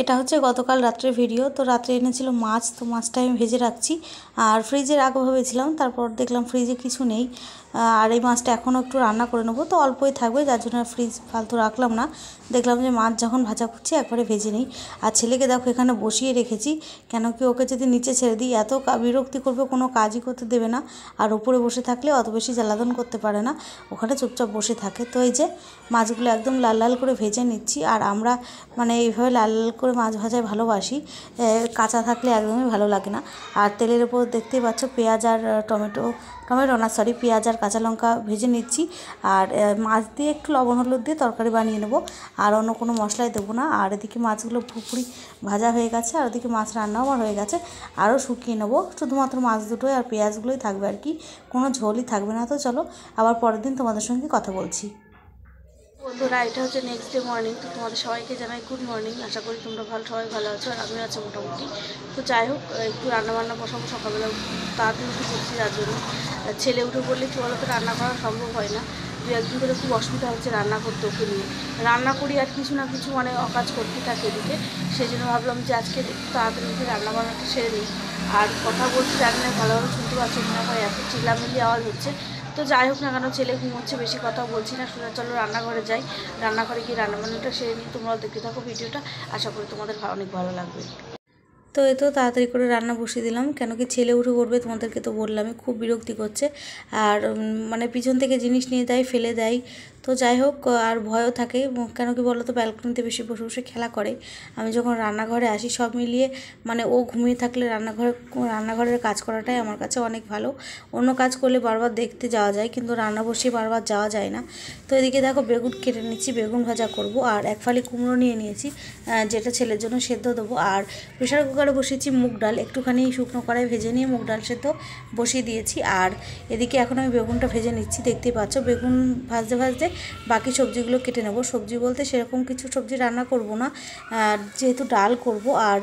এটা হচ্ছে গতকাল রাত্রের ভিডিও তো রাত্রে এনেছিল মাছ, তো মাছটা আমি ভেজে রাখছি। আর ফ্রিজে রাখব ভেবেছিলাম তারপর দেখলাম ফ্রিজে কিছু নেই। আর এই মাছটা এখনও একটু রান্না করে নেব। তো অল্পই থাকবে, যার জন্য ফ্রিজ ফালতু রাখলাম না। দেখলাম যে মাছ যখন ভাজা করছি, একবারে ভেজে নিই। আর ছেলেকে দেখো, এখানে বসিয়ে রেখেছি। কেন কি ওকে যদি নিচে ছেড়ে দিই, এত বিরক্তি করবে, কোনো কাজই করতে দেবে না। আর উপরে বসে থাকলে অত বেশি জ্বালাদন করতে পারে না। ওখানে চুপচাপ বসে থাকে। তো এই যে মাছগুলো একদম লাল লাল করে ভেজে নিচ্ছি। আর আমরা মানে এইভাবে লাল লাল করে মাছ ভাজায় ভালোবাসি। কাঁচা থাকলে একদমই ভালো লাগে না। আর তেলের ওপর দেখতেই পাচ্ছ, পেঁয়াজ আর টমেটো টমেটো না সরি পেঁয়াজ আর কাঁচা লঙ্কা ভেজে নিচ্ছি। আর মাছ দিয়ে একটু লবণ হলুদ দিয়ে তরকারি বানিয়ে নেব। আর অন্য কোনো মশলাই দেবো না। আর এদিকে মাছগুলো পুরোপুরি ভাজা হয়ে গেছে, আর ওদিকে মাছ রান্নাও আমার হয়ে গেছে। আরও শুকিয়ে নেব। শুধুমাত্র মাছ দুটোই আর পেঁয়াজগুলোই থাকবে আর কি। কোনো ঝোলই থাকবে না। তো চলো, আবার পরের দিন তোমাদের সঙ্গে কথা বলছি। বন্ধুরা, এটা হচ্ছে নেক্সট ডে মর্নিং তো তোমাদের সবাইকে জানাই গুড মর্নিং আশা করি তোমরা ভালো, সবাই ভালো আছো আর আমিও আছি মোটামুটি। তো যাই হোক, একটু রান্নাবান্না বসাবো সকালবেলা তাড়াতাড়ি উঠে পড়ছি যার জন্য। ছেলে উঠে বললে, কী বলতো রান্না করা সম্ভব হয় না। দু একদিন ধরে খুব অসুবিধা হচ্ছে রান্না করতে ওকে নিয়ে। রান্না করি আর কিছু না কিছু মানে অকাজ করতে থাকে এদিকে। সেই জন্য ভাবলাম যে আজকে একটু তাড়াতাড়ি উঠে রান্না বান্নাটা সেরে নিই। আর কথা বলছি জানি না, ভালোভাবে শুনতে পাচ্ছি না হয় এত চিল্লামিল্লি আওয়াজ হচ্ছে। তো যাই হোক না কেন, ছেলে ঘুমোচ্ছে, বেশি কথা বলছি না। সোজা চলো রান্নাঘরে যাই। রান্নাঘরে গিয়ে রান্নাবান্নাটা সেরে নিয়ে তোমরাও দেখতে থাকো ভিডিওটা। আশা করি তোমাদের অনেক ভালো লাগবে। তো এ তো তাড়াতাড়ি করে রান্না বসিয়ে দিলাম। কেন কি ছেলে উঠে পড়বে, তোমাদেরকে তো বললামই, খুব বিরক্তি করছে। আর মানে পিছন থেকে জিনিস নিয়ে দেয়, ফেলে দেয়। তো যাই হোক, আর ভয়ও থাকে। কেন কি বলো তো ব্যালকনিতে বেশি বসে বসে খেলা করে। আমি যখন রান্নাঘরে আসি, সব মিলিয়ে মানে ও ঘুমিয়ে থাকলে রান্নাঘরে, রান্নাঘরের কাজ করাটাই আমার কাছে অনেক ভালো। অন্য কাজ করলে বারবার দেখতে যাওয়া যায়, কিন্তু রান্না বসিয়ে বারবার যাওয়া যায় না। তো এদিকে দেখো, বেগুন কেটে নিচ্ছি, বেগুন ভাজা করব, আর এক ফালি কুমড়ো নিয়ে নিয়েছি যেটা ছেলের জন্য সেদ্ধ দেবো। আর প্রেশার কুকারে বসিয়েছি মুগ ডাল, একটুখানি শুকনো কড়াই ভেজে নিয়ে মুগ ডাল সেদ্ধ বসিয়ে দিয়েছি। আর এদিকে এখন আমি বেগুনটা ভেজে নিচ্ছি, দেখতেই পাচ্ছ। বেগুন ভাজতে ভাজতে বাকি সবজিগুলো কেটে নেব। সবজি বলতে সেরকম কিছু সবজি রান্না করব না। যেহেতু ডাল করব আর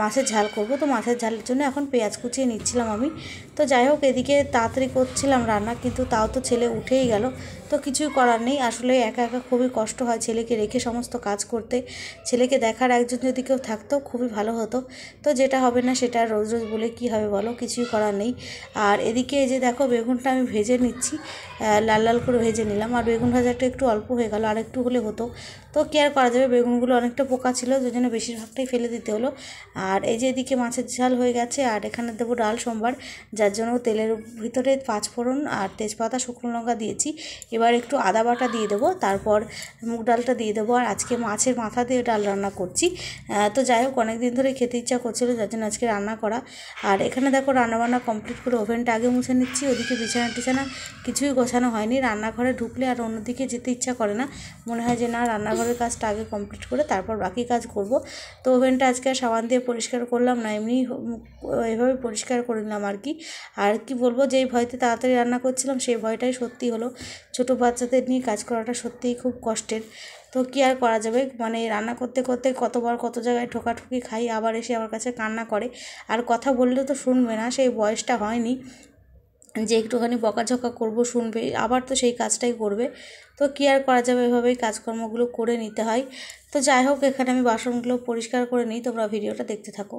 মাছের ঝাল করব, তো মাছের ঝালের জন্য এখন পেঁয়াজ কুচিয়ে নিচ্ছিলাম আমি। তো যাই হোক, এদিকে তাড়াতাড়ি করছিলাম রান্না, কিন্তু তাও তো ছেলে উঠেই গেল। তো কিছুই করার নেই। আসলে একা একা খুবই কষ্ট হয় ছেলেকে রেখে সমস্ত কাজ করতে। ছেলেকে দেখার একজন যদি কেউ থাকতো, খুবই ভালো হতো। তো যেটা হবে না সেটা রোজ রোজ বলে কি হবে বলো, কিছুই করার নেই। আর এদিকে এই যে দেখো, বেগুনটা আমি ভেজে নিচ্ছি। লাল লাল করে ভেজে নিলাম। আর বেগুন ভাজাটা একটু অল্প হয়ে গেল, আর একটু হলে হতো। তো কি আর করা যাবে? বেগুনগুলো অনেকটা পোকা ছিল যে জন্য বেশিরভাগটাই ফেলে দিতে হলো। আর এই যে এদিকে মাছের ঝাল হয়ে গেছে, আর এখানে দেবো ডাল সোমবার, যার জন্য তেলের ভিতরে পাঁচফোড়ন আর তেজপাতা, শুকনো লঙ্কা দিয়েছি। এবার একটু আদা বাটা দিয়ে দেবো, তারপর মুগ ডালটা দিয়ে দেবো। আর আজকে মাছের মাথা দিয়ে ডাল রান্না করছি। তো যাই হোক অনেক দিন ধরে খেতে ইচ্ছা করছিল, যার জন্য আজকে রান্না করা। আর এখানে দেখো রান্নাবান্না কমপ্লিট করে ওভেনটা আগে মুছে নিচ্ছি, ওদিকে বিছানা টিছানা কিছুই গোছানো হয়নি। রান্নাঘরে ঢুকলে আর অন্যদিকে যেতে ইচ্ছা করে না। মনে হয় যে, না, রান্নাঘরের কাজটা আগে কমপ্লিট করে তারপর বাকি কাজ করব। তো ওভেনটা আজকে সাবান দিয়ে পরিষ্কার করলাম না, এমনি এভাবে পরিষ্কার করে নিলাম আর কি। আর কি বলব, যেই ভয়তে তাড়াতাড়ি রান্না করছিলাম, সেই ভয়টাই সত্যি হলো। ছোটো বাচ্চাদের নিয়ে কাজ করাটা সত্যিই খুব কষ্টের। তো কী আর করা যাবে? মানে রান্না করতে করতে কতবার কত জায়গায় ঠোকাঠুকি খাই, আবার এসে আমার কাছে কান্না করে। আর কথা বললেও তো শুনবে না, সেই বয়সটা হয়নি। যে একটুখানি বকাঝকা করব, শুনবে, আবার তো সেই কাজটাই করবে। তো কী আর করা যাবে? এভাবেই কাজকর্মগুলো করে নিতে হয়। তো যাই হোক, এখানে আমি বাসনগুলো পরিষ্কার করে নিই। তোমরা ভিডিওটা দেখতে থাকো।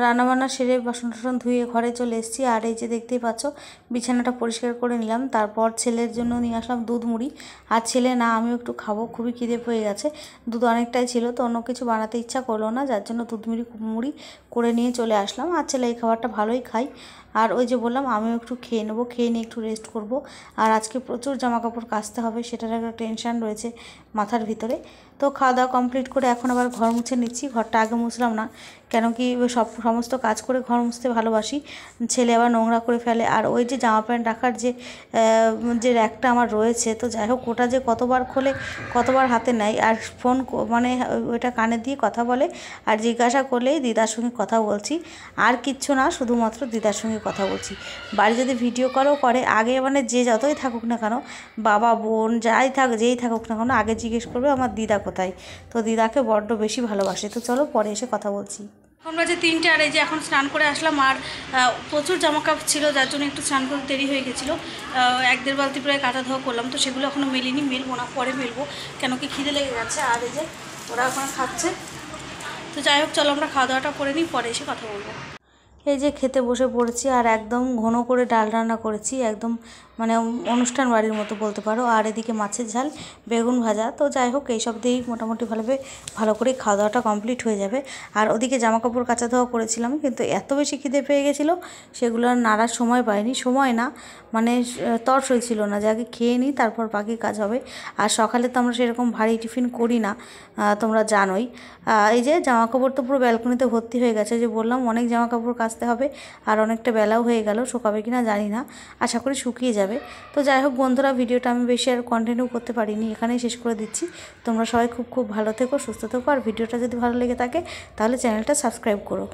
রান্নাবান্না সেরে বাসন টাসন ধুয়ে ঘরে চলে এসেছি। আর এই যে দেখতেই পাচ্ছ, বিছানাটা পরিষ্কার করে নিলাম। তারপর ছেলের জন্য নিয়ে আসলাম দুধ মুড়ি। আর ছেলে, না, আমিও একটু খাব, খুবই খিদে পেয়ে গেছে। দুধ অনেকটাই ছিল, তো অন্য কিছু বানাতে ইচ্ছা করল না, যার জন্য দুধ মুড়ি মুড়ি করে নিয়ে চলে আসলাম। আর ছেলে, এই খাবারটা ভালোই খাই। আর ওই যে বললাম, আমিও একটু খেয়ে নেব, খেয়ে নিয়ে একটু রেস্ট করব। আর আজকে প্রচুর জামা কাপড় কাচতে হবে, সেটার একটা টেনশান রয়েছে মাথার ভিতরে। তো খাওয়া দাওয়া কমপ্লিট করে এখন আবার ঘর মুছে নিচ্ছি। ঘরটা আগে মুছলাম না, কেন কি সব সমস্ত কাজ করে ঘর মুছতে ভালোবাসি। ছেলে আবার নোংরা করে ফেলে। আর ওই যে জামা প্যান্ট রাখার যে যে র্যাকটা আমার রয়েছে, তো যাই হোক, ওটা যে কতবার খোলে, কতবার হাতে নেয়, আর ফোন মানে ওইটা কানে দিয়ে কথা বলে, আর জিজ্ঞাসা করলেই দিদার সঙ্গে কথা বলছি। আর কিচ্ছু না, শুধুমাত্র দিদার সঙ্গে কথা বলছি। বাড়ি যদি ভিডিও কলও করে, আগে মানে যে যতই থাকুক না কেন, বাবা, বোন, যাই থাক, যেই থাকুক না কেন, আগে জিজ্ঞেস করবে আমার দিদা কোথায়। তো দিদাকে বড্ড বেশি ভালোবাসে। তো চলো পরে এসে কথা বলছি। এখন বাজে তিনটে আর এই যে এখন স্নান করে আসলাম আর প্রচুর জামা কাপড় ছিল, যার জন্য একটু স্নান করতে দেরি হয়ে গেছিল। এক দেড় বালতি প্রায় কাটা ধোয়া করলাম, তো সেগুলো এখনও মেলিনি, মেলবো না, পরে মেলবো। কেন কি খিদে লেগে গেছে, আর এই যে ওরা এখন খাচ্ছে। তো যাই হোক, চলো আমরা খাওয়া দাওয়াটা করে নিই, পরে এসে কথা বলব। এই যে খেতে বসে পড়েছি, আর একদম ঘন করে ডাল রান্না করেছি, একদম মানে অনুষ্ঠান বাড়ির মতো বলতে পারো। আর এদিকে মাছের ঝাল, বেগুন ভাজা। তো যাই হোক এইসব দিয়েই মোটামুটি ভালোভাবে ভালো করে খাওয়া দাওয়াটা কমপ্লিট হয়ে যাবে। আর ওদিকে জামা কাপড় কাচা ধোয়া করেছিলাম, কিন্তু এত বেশি খিদে পেয়ে গেছিল, সেগুলো আর নাড়ার সময় পাইনি। সময় না মানে তর্স হয়েছিল না। যে আগে খেয়ে নিই তারপর বাকি কাজ হবে। আর সকালে তো আমরা সেরকম ভারী টিফিন করি না তোমরা জানোই। এই যে জামা কাপড় তো পুরো ব্যালকনিতে ভর্তি হয়ে গেছে, যে বললাম অনেক জামা কাপড় কাচতে হবে, আর অনেকটা বেলাও হয়ে গেল, শুকাবে কিনা জানি না। আশা করি শুকিয়ে যাবে। তো যাই হোক বন্ধুরা, ভিডিওটা আমি বেশি আর কন্টিনিউ করতে পারিনি, এখানেই শেষ করে দিচ্ছি। তোমরা সবাই খুব খুব ভালো থেকো, সুস্থ থেকো, আর ভিডিওটা যদি ভালো লেগে থাকে, তাহলে চ্যানেলটা সাবস্ক্রাইব করো।